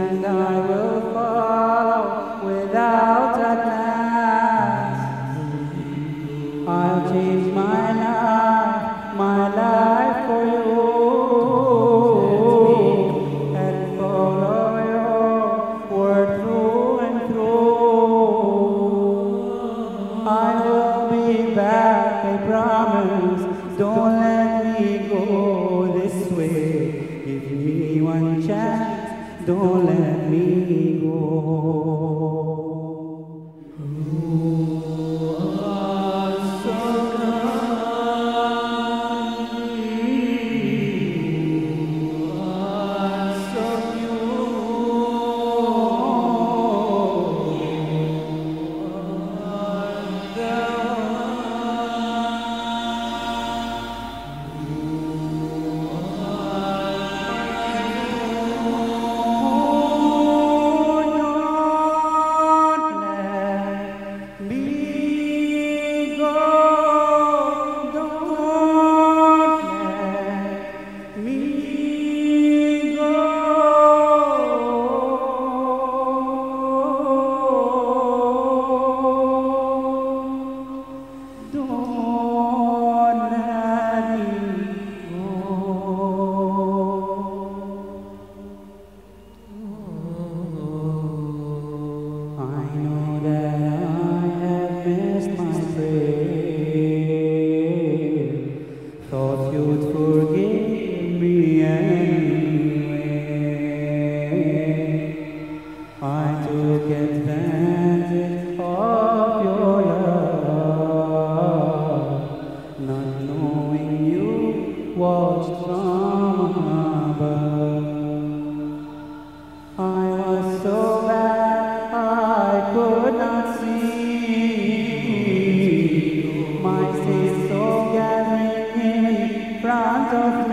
and I will follow without a glance. I'll change my life, my life for you, and follow your word through and through. I will be back, I promise. Don't let me go this way. Give me one chance, don't let me go. Was so bad I could not see my sins so in front of.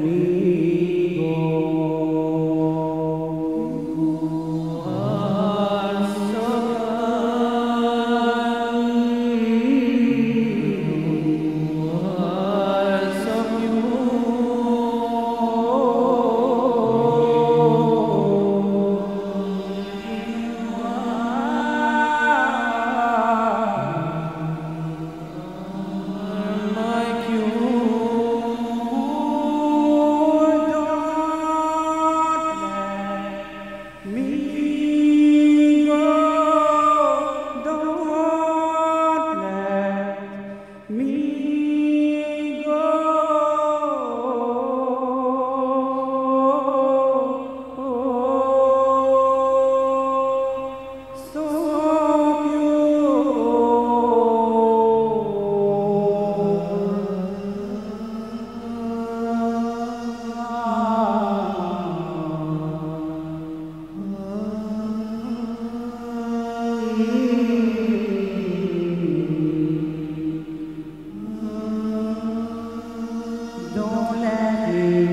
me.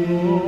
you.